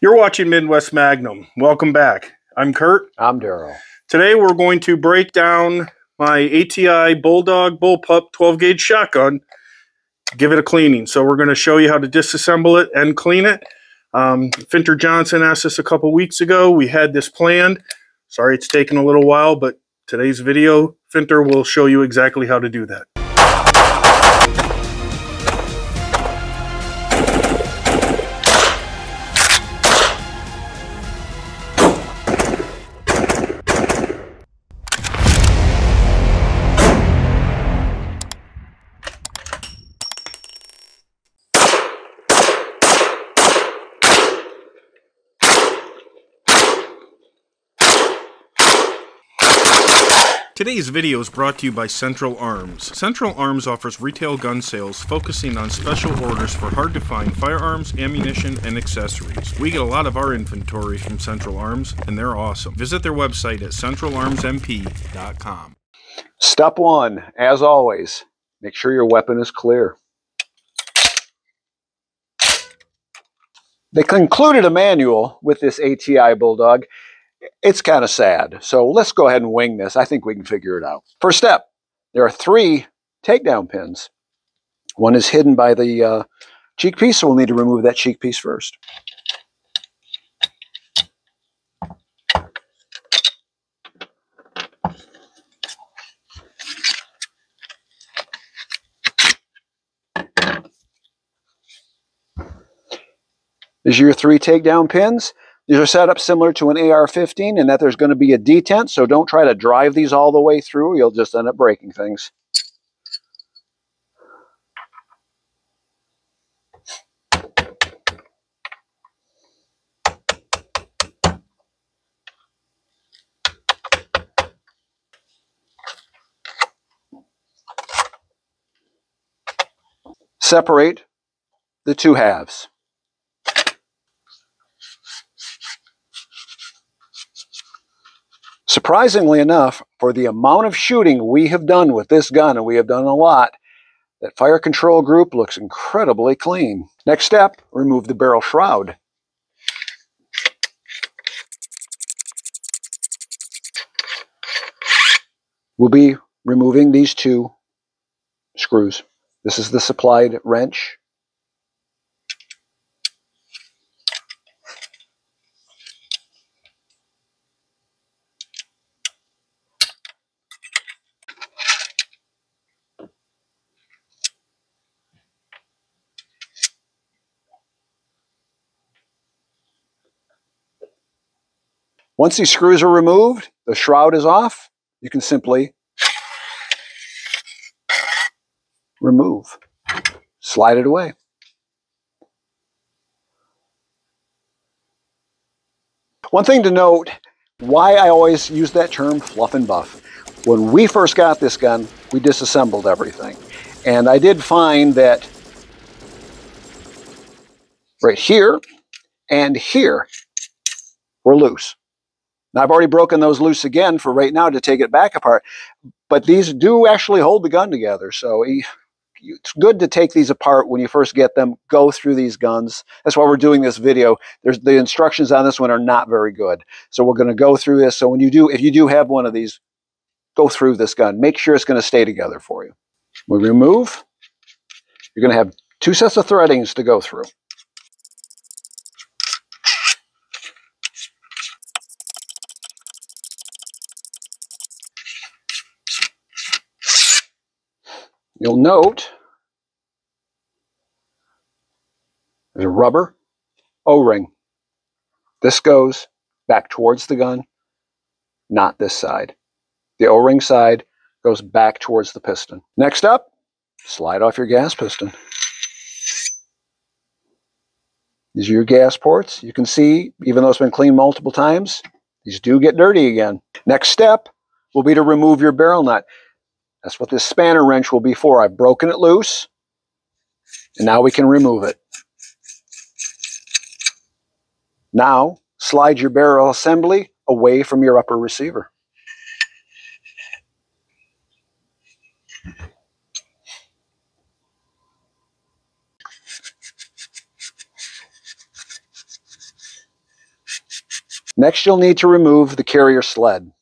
You're watching Midwest Magnum. Welcome back. I'm Kurt. I'm Daryl. Today we're going to break down my ATI Bulldog Bullpup 12 gauge shotgun, give it a cleaning. So we're going to show you how to disassemble it and clean it. Um, Finter Johnson asked us a couple weeks ago. We had this planned. Sorry it's taken a little while, but today's video, Finter will show you exactly how to do that. Today's video is brought to you by Central Arms. Central Arms offers retail gun sales focusing on special orders for hard to find firearms, ammunition, and accessories. We get a lot of our inventory from Central Arms, and they're awesome. Visit their website at centralarmsmp.com. Step one, as always, make sure your weapon is clear. They concluded a manual with this ATI Bulldog it's kind of sad. So let's go ahead and wing this. I think we can figure it out. First step, there are three takedown pins. One is hidden by the uh, cheek piece, so we'll need to remove that cheek piece first. These are your three takedown pins. These are set up similar to an AR-15 in that there's going to be a detent, so don't try to drive these all the way through. You'll just end up breaking things. Separate the two halves. Surprisingly enough, for the amount of shooting we have done with this gun, and we have done a lot, that fire control group looks incredibly clean. Next step, remove the barrel shroud. We'll be removing these two screws. This is the supplied wrench. Once these screws are removed, the shroud is off, you can simply remove, slide it away. One thing to note, why I always use that term fluff and buff. When we first got this gun, we disassembled everything. And I did find that right here and here were loose. I've already broken those loose again for right now to take it back apart, but these do actually hold the gun together. So it's good to take these apart when you first get them, go through these guns. That's why we're doing this video. There's the instructions on this one are not very good. So we're going to go through this. So when you do, if you do have one of these, go through this gun. Make sure it's going to stay together for you. We remove. You're going to have two sets of threadings to go through. You'll note there's a rubber O-ring. This goes back towards the gun, not this side. The O-ring side goes back towards the piston. Next up, slide off your gas piston. These are your gas ports. You can see, even though it's been cleaned multiple times, these do get dirty again. Next step will be to remove your barrel nut. That's what this spanner wrench will be for. I've broken it loose, and now we can remove it. Now, slide your barrel assembly away from your upper receiver. Next, you'll need to remove the carrier sled.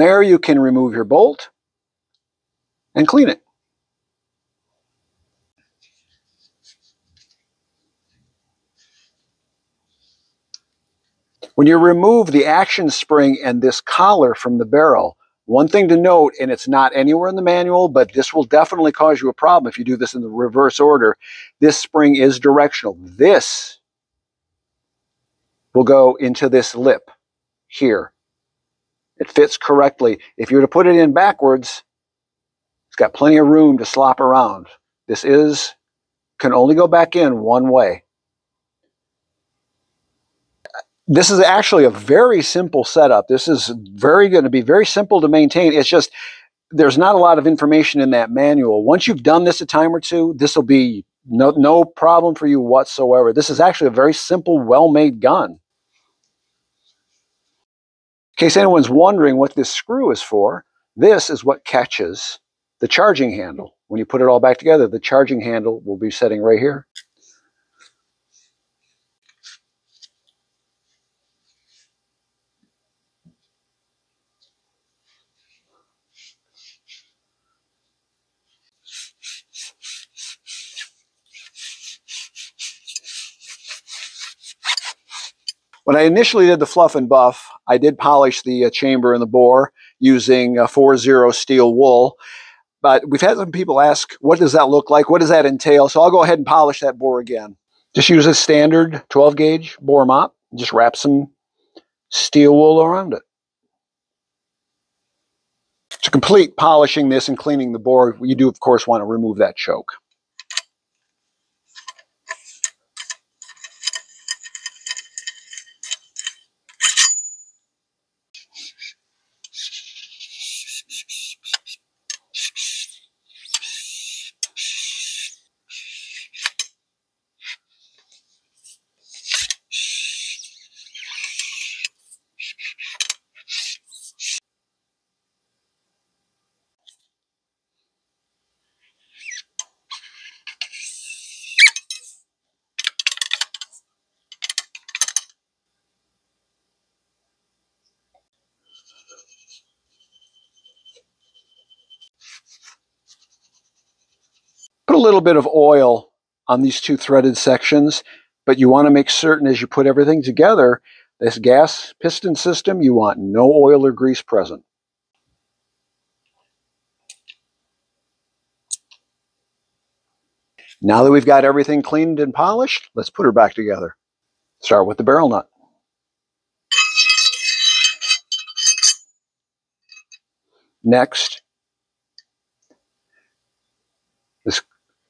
There, you can remove your bolt and clean it. When you remove the action spring and this collar from the barrel, one thing to note, and it's not anywhere in the manual, but this will definitely cause you a problem if you do this in the reverse order. This spring is directional. This will go into this lip here. It fits correctly. If you were to put it in backwards, it's got plenty of room to slop around. This is, can only go back in one way. This is actually a very simple setup. This is very going to be very simple to maintain. It's just, there's not a lot of information in that manual. Once you've done this a time or two, this will be no, no problem for you whatsoever. This is actually a very simple, well-made gun. In case anyone's wondering what this screw is for, this is what catches the charging handle. When you put it all back together, the charging handle will be setting right here. When I initially did the fluff and buff, I did polish the uh, chamber and the bore using uh, 4-0 steel wool. But we've had some people ask, what does that look like? What does that entail? So I'll go ahead and polish that bore again. Just use a standard 12 gauge bore mop. Just wrap some steel wool around it. To complete polishing this and cleaning the bore, you do, of course, want to remove that choke. Little bit of oil on these two threaded sections, but you want to make certain as you put everything together, this gas piston system, you want no oil or grease present. Now that we've got everything cleaned and polished, let's put her back together. Start with the barrel nut. Next, this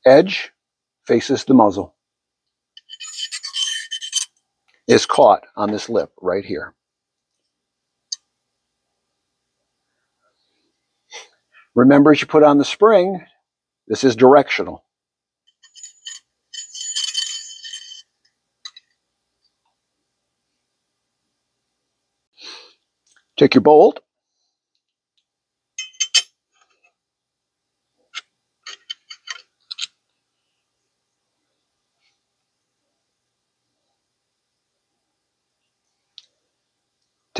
edge faces the muzzle. Is caught on this lip right here. Remember, as you put on the spring, this is directional. Take your bolt.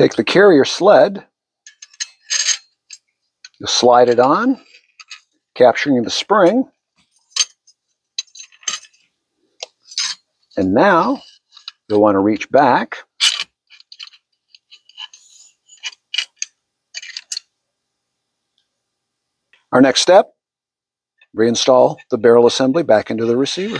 Take the carrier sled. You'll slide it on, capturing the spring. And now you'll want to reach back Our next step, reinstall the barrel assembly back into the receiver.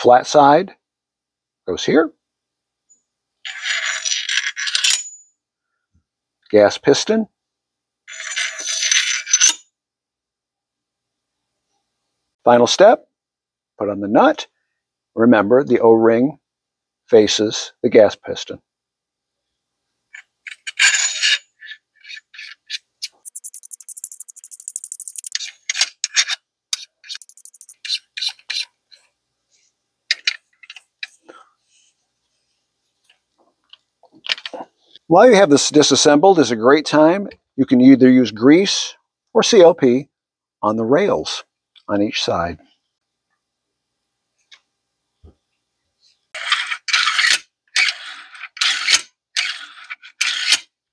Flat side goes here. Gas piston Final step, put on the nut. Remember, the O-ring faces the gas piston. While you have this disassembled is a great time. You can either use grease or CLP on the rails on each side.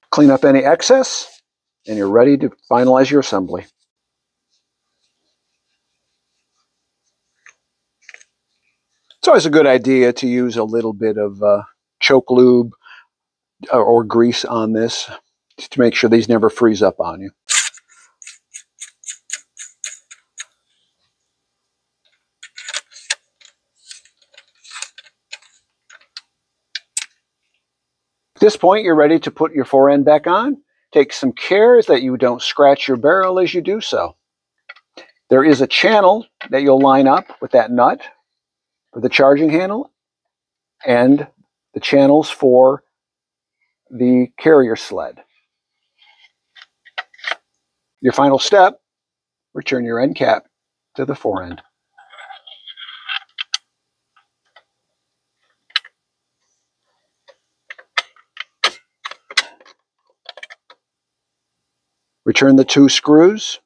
Clean up any excess and you're ready to finalize your assembly. It's always a good idea to use a little bit of uh, choke lube or, grease on this to make sure these never freeze up on you. At this point, you're ready to put your fore end back on. Take some care that you don't scratch your barrel as you do so. There is a channel that you'll line up with that nut for the charging handle and the channels for the carrier sled. Your final step, return your end cap to the fore end. Return the two screws.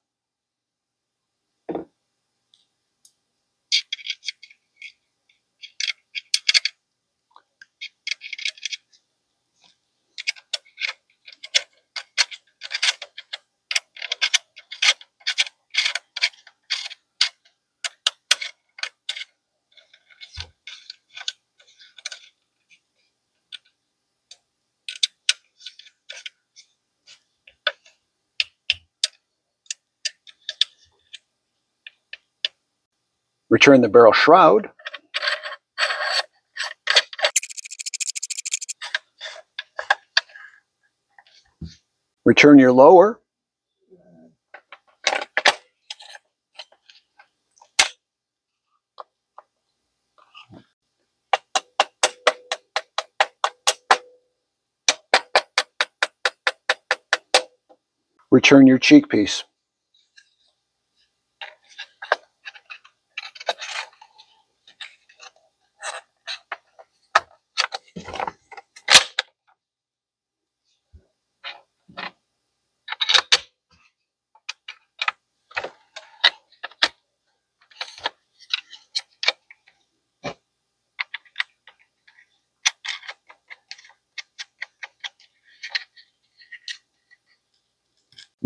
Return the barrel shroud. Return your lower. Return your cheek piece.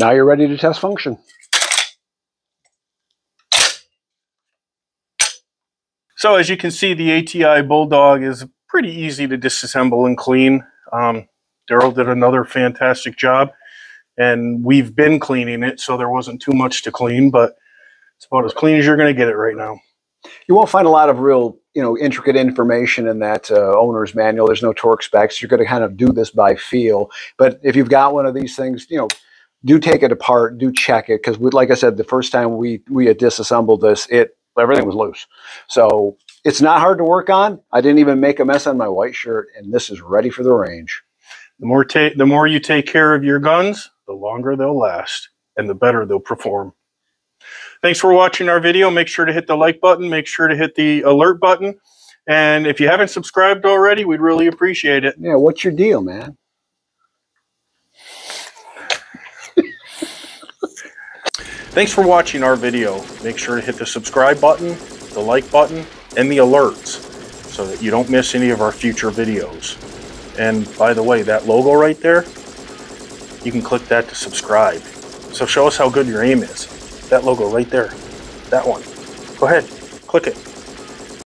Now you're ready to test function. So as you can see, the ATI Bulldog is pretty easy to disassemble and clean. Um, Daryl did another fantastic job, and we've been cleaning it, so there wasn't too much to clean, but it's about as clean as you're going to get it right now. You won't find a lot of real, you know, intricate information in that uh, owner's manual. There's no torque specs. You're going to kind of do this by feel. But if you've got one of these things, you know, do take it apart, do check it, because like I said, the first time we we had disassembled this, it everything was loose. So it's not hard to work on. I didn't even make a mess on my white shirt, and this is ready for the range. The more ta- the more you take care of your guns, the longer they'll last, and the better they'll perform. Thanks for watching our video. Make sure to hit the like button. Make sure to hit the alert button. And if you haven't subscribed already, we'd really appreciate it. Yeah, what's your deal, man? Thanks for watching our video. Make sure to hit the subscribe button, the like button, and the alerts so that you don't miss any of our future videos. And by the way, that logo right there, you can click that to subscribe. So show us how good your aim is. That logo right there, that one. Go ahead, click it.